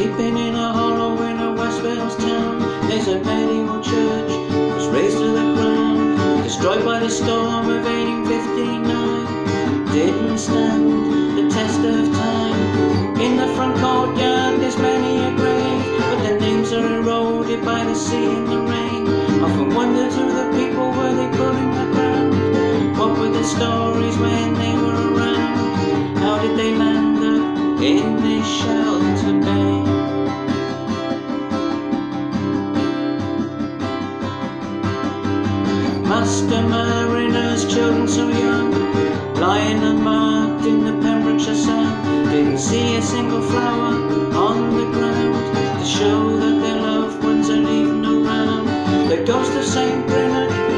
Sleeping in a hollow in a West Wales town. There's a medieval church was raised to the ground, destroyed by the storm of 1859. Didn't stand the test of time. In the front courtyard, there's many a grave, but the names are eroded by the sea and the rain. Often wondered who the people were they put in the ground. What were the stories when they were around? How did they land up in this shelter master mariners, children so young, lying unmarked in the Pembrokeshire sun, didn't see a single flower on the ground to show that their loved ones are leaving around. The ghost of Saint Brynach.